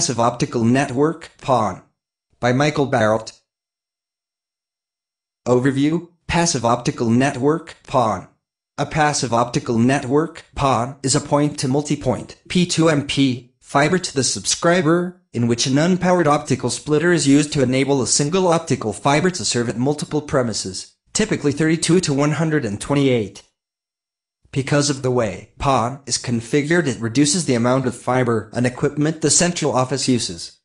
Passive Optical Network, PON. By Michael Barrett. Overview, Passive Optical Network, PON. A passive optical network, PON, is a point-to-multipoint, P2MP, fiber to the subscriber, in which an unpowered optical splitter is used to enable a single optical fiber to serve at multiple premises, typically 32 to 128. Because of the way PON is configured it reduces the amount of fiber and equipment the central office uses.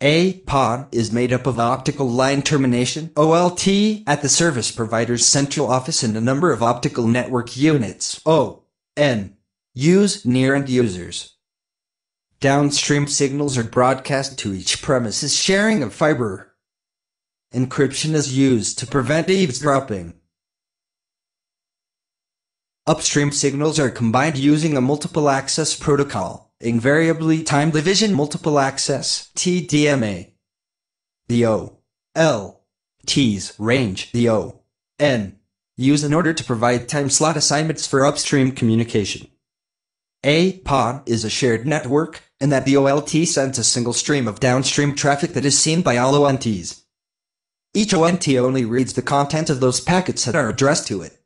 A PON is made up of optical line termination OLT at the service provider's central office and a number of optical network units O N use near end users. Downstream signals are broadcast to each premises sharing of fiber. Encryption is used to prevent eavesdropping. Upstream signals are combined using a multiple access protocol, invariably time division multiple access, TDMA. The O, L, T's range the O, N, used in order to provide time slot assignments for upstream communication. A pod is a shared network, and that the OLT sends a single stream of downstream traffic that is seen by all ONTs. Each ONT only reads the content of those packets that are addressed to it.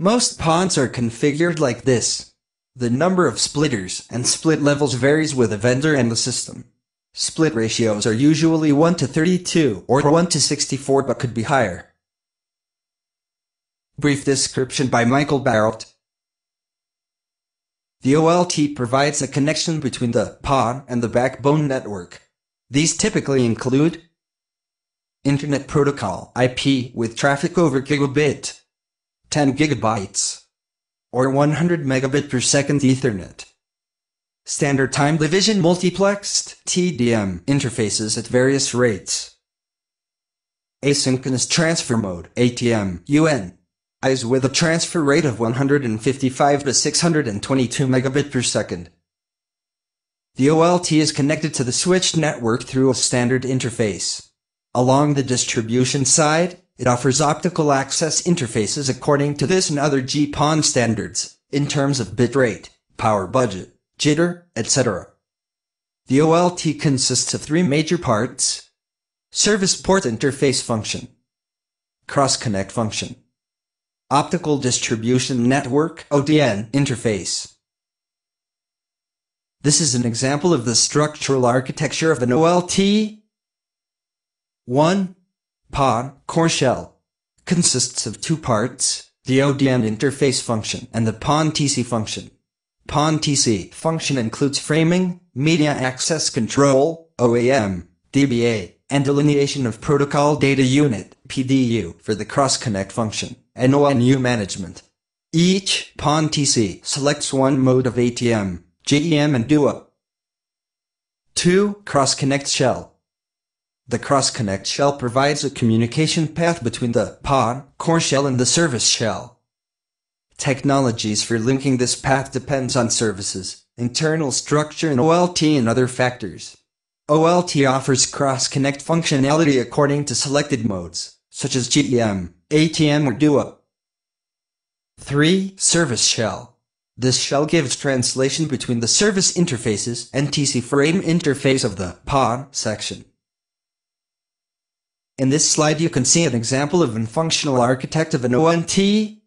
Most PONs are configured like this. The number of splitters and split levels varies with the vendor and the system. Split ratios are usually 1 to 32 or 1 to 64 but could be higher. Brief description by Michael Barrett. The OLT provides a connection between the PON and the backbone network. These typically include Internet Protocol IP with traffic over gigabit 10 gigabytes, or 100 megabit per second Ethernet. Standard time division multiplexed TDM interfaces at various rates. Asynchronous transfer mode ATM UN is with a transfer rate of 155 to 622 megabit per second. The OLT is connected to the switched network through a standard interface. Along the distribution side, it offers optical access interfaces according to this and other GPON standards, in terms of bitrate, power budget, jitter, etc. The OLT consists of three major parts. Service port interface function. Cross-connect function. Optical Distribution Network ODN interface. This is an example of the structural architecture of an OLT. 1. PON core shell consists of two parts, the ODN interface function and the PON TC function. PON TC function includes framing, media access control, OAM, DBA, and delineation of protocol data unit, PDU, for the cross-connect function, and ONU management. Each PON TC selects one mode of ATM, GEM and DUA. 2. Cross-connect shell the cross-connect shell provides a communication path between the PON core shell and the service shell. Technologies for linking this path depends on services, internal structure and OLT and other factors. OLT offers cross-connect functionality according to selected modes, such as GEM, ATM or DUA. 3. Service Shell. This shell gives translation between the service interfaces and TC frame interface of the PON section. In this slide you can see an example of an functional architect of an ONT. The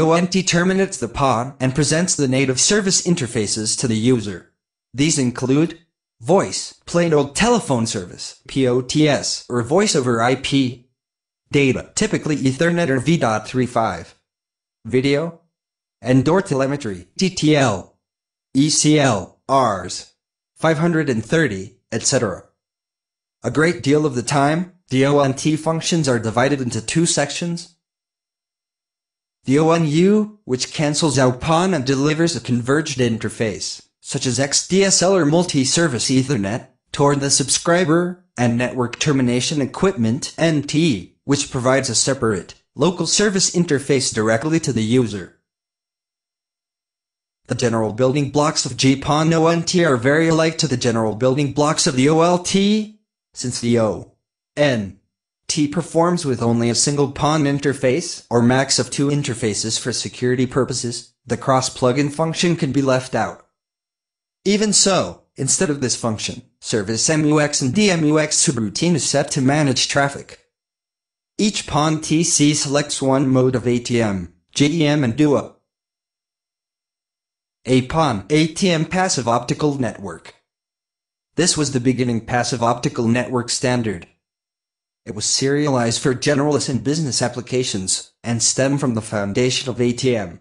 ONT terminates the PON and presents the native service interfaces to the user. These include voice, plain old telephone service, POTS, or voice over IP, data, typically Ethernet or V.35, video, and door telemetry, TTL, ECL, ARS, 530, etc. A great deal of the time, the ONT functions are divided into two sections. The ONU, which cancels out PON and delivers a converged interface, such as XDSL or multi-service Ethernet, toward the subscriber, and network termination equipment, NT, which provides a separate, local service interface directly to the user. The general building blocks of GPON ONT are very alike to the general building blocks of the OLT, since the O N T performs with only a single PON interface or max of two interfaces for security purposes, the cross plugin function can be left out. Even so, instead of this function, service MUX and DMUX subroutine is set to manage traffic. Each PON TC selects one mode of ATM, GEM and DUO. A PON ATM Passive Optical Network. This was the beginning passive optical network standard. It was serialized for generalist and business applications, and stemmed from the foundation of ATM.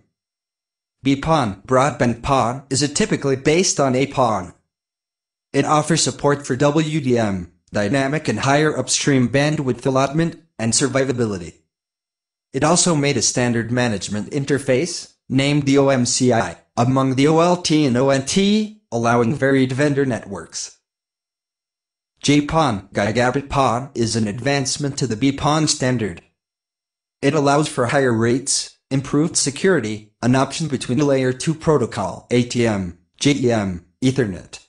BPON, broadband PON, is a typically based on APON. It offers support for WDM, dynamic and higher upstream bandwidth allotment, and survivability. It also made a standard management interface, named the OMCI, among the OLT and ONT, allowing varied vendor networks. GPON, Gigabit PON, is an advancement to the BPON standard. It allows for higher rates, improved security, an option between Layer 2 protocol, ATM, GEM, Ethernet,